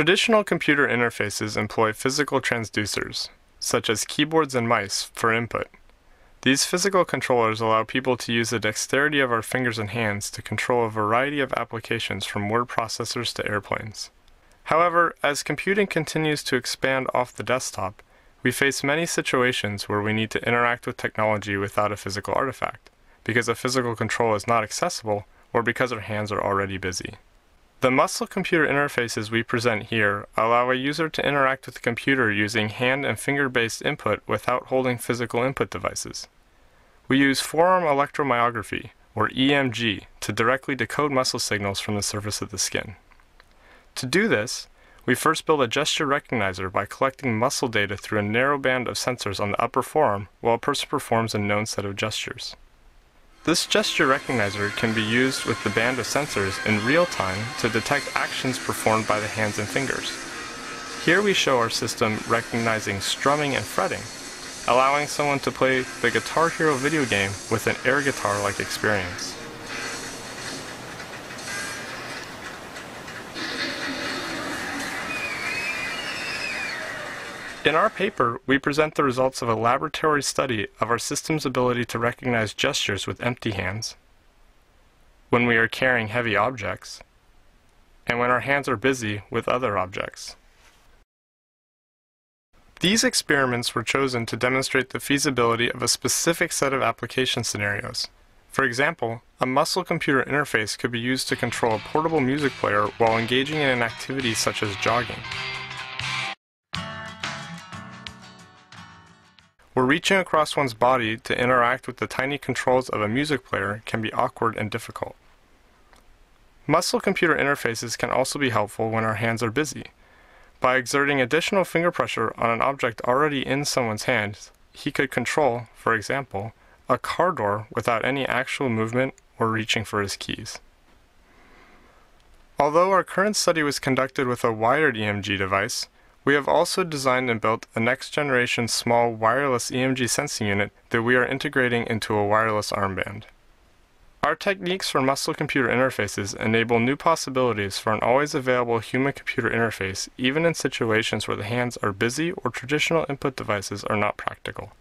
Traditional computer interfaces employ physical transducers, such as keyboards and mice, for input. These physical controllers allow people to use the dexterity of our fingers and hands to control a variety of applications from word processors to airplanes. However, as computing continues to expand off the desktop, we face many situations where we need to interact with technology without a physical artifact, because a physical control is not accessible or because our hands are already busy. The muscle computer interfaces we present here allow a user to interact with the computer using hand and finger based input without holding physical input devices. We use forearm electromyography, or EMG, to directly decode muscle signals from the surface of the skin. To do this, we first build a gesture recognizer by collecting muscle data through a narrow band of sensors on the upper forearm while a person performs a known set of gestures. This gesture recognizer can be used with the band of sensors in real time to detect actions performed by the hands and fingers. Here we show our system recognizing strumming and fretting, allowing someone to play the Guitar Hero video game with an air guitar-like experience. In our paper, we present the results of a laboratory study of our system's ability to recognize gestures with empty hands, when we are carrying heavy objects, and when our hands are busy with other objects. These experiments were chosen to demonstrate the feasibility of a specific set of application scenarios. For example, a muscle computer interface could be used to control a portable music player while engaging in an activity such as jogging. Where reaching across one's body to interact with the tiny controls of a music player can be awkward and difficult. Muscle computer interfaces can also be helpful when our hands are busy. By exerting additional finger pressure on an object already in someone's hands, he could control, for example, a car door without any actual movement or reaching for his keys. Although our current study was conducted with a wired EMG device, we have also designed and built a next generation small wireless EMG sensing unit that we are integrating into a wireless armband. Our techniques for muscle computer interfaces enable new possibilities for an always available human computer interface, even in situations where the hands are busy or traditional input devices are not practical.